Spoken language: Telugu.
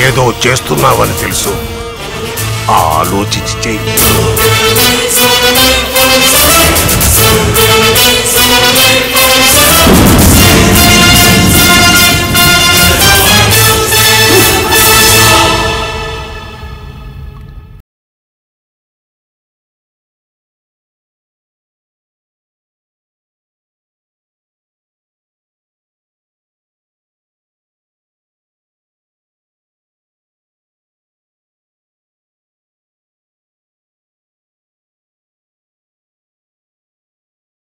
ఏదో చేస్తున్నావని తెలుసు. ఆలోచించి చెయ్యి.